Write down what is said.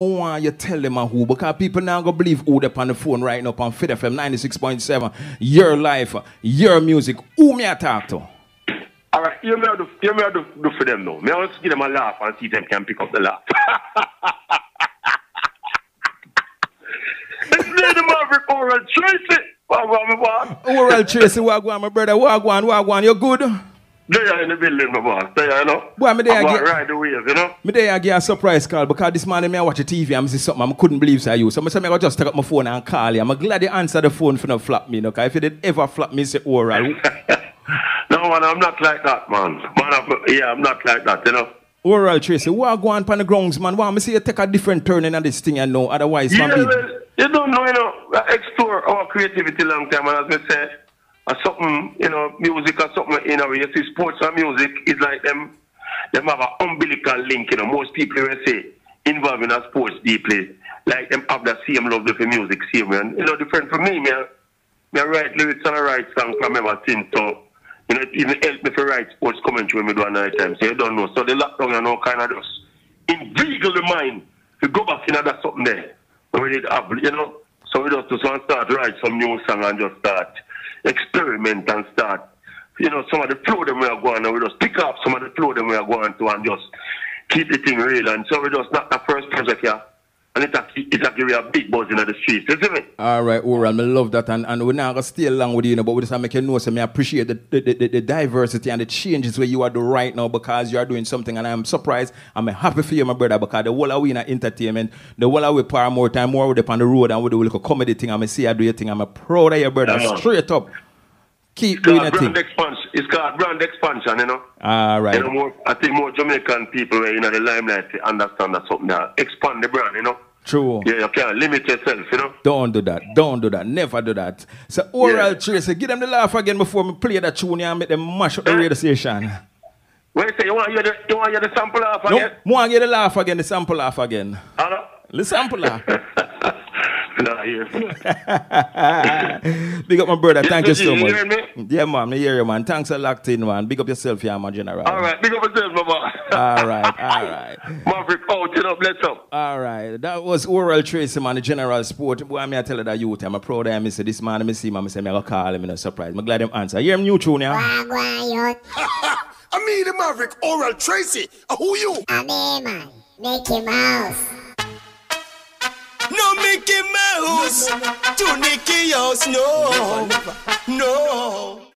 want you tell them who because people now go believe who they're on the phone right now on Fit FM 96.7. Your life, your music. Who me I talk to? All right, you may do, you may do, do for them now. May I just give them a laugh and see if them can pick up the laugh. it's the Maverick Oral Tracey. Wagwan, my boss. Oral Tracey, Wagwan, my brother. Wagwan, Wagwan, you good? They are in the building, my boss. They are, you know. Boy, me there I'm ride the waves, you know. Me there I get a surprise call because this morning me I watch the TV and I see something I couldn't believe say you. So I said me I go just take up my phone and call you. I'm glad you answer the phone for no flap me, you know, 'cause if you did ever flap me, say oral. No, man, I'm not like that, man. Man, I'm, yeah, I'm not like that, you know. oral Tracey, what go on pan the grounds, man? Why me see you take a different turn in this thing, you know, otherwise, Yeah, man, well, you don't know, you know, I explore our creativity long time, and as I say, uh, something, you know, music or something, you know, you see sports and music is like them, them have an umbilical link, you know, most people will say, involved in a sports deeply, like them have the same love for music, same and, you know, different for me, me, I- me I write lyrics and I write songs from ever so, you know, it even helped me to write sports commentary when me do night time, so you don't know, so the lockdown, you know, kind of just inveigle the mind to go back in that something there. We did have, you know, so we just just want to start write some new song and just start experiment and start, you know, some of the flow them we are going and we just pick up some of the flow them we are going to and just keep the thing real. And so we just not the first project here. And a, it's a give you a big buzz in the streets, you see me? All right, Oral, I love that, and, and we're not gonna stay along with you, you know, but we just want to make you know, so me appreciate the, the, the, the diversity and the changes where you are doing right now because you are doing something, and I'm surprised. I'm happy for you, my brother, because the whole of we in entertainment, the whole of we power more time, more with on the road, and with the little comedy thing. I'm see you do your thing. I'm a proud of you, brother. Yeah. Straight up, keep It's doing called thing. expansion. It's called brand expansion, you know? All right. You know, more, I think more Jamaican people were in the limelight to understand that something that expand the brand, you know? True. Yeah, you can't limit yourself, you know? Don't do that. Don't do that. Never do that. So, Oral Yeah. Tracey, give them the laugh again before me play that tune and make them mash up the radio station. Wait, say you want hear the, you want to hear the sample off No, again? more get the laugh again, the sample laugh again. Hello? The sample laugh. Nah, here. Big up my brother. Thank you so you much. me? Yeah, man. Me hear you, man. Thanks a lot, in, man. Big up yourself, yeah, man, general. All right, big up yourself, Baba. All right, all right. Maverick out, you know, bless up. All right, that was Oral Tracey, man, the general sport. Boy, me I tell you that youth, I'm proud of him. I say, this man, I see him, I say, me I go call him, in a surprise. I'm glad him answer. Hear him new tune, yeah? Wagwan youth, I mean the Maverick, Oral Tracey. Uh, who you? a me man, Mickey Mouse. No Mickey Mouse. To Nicky House, no. No.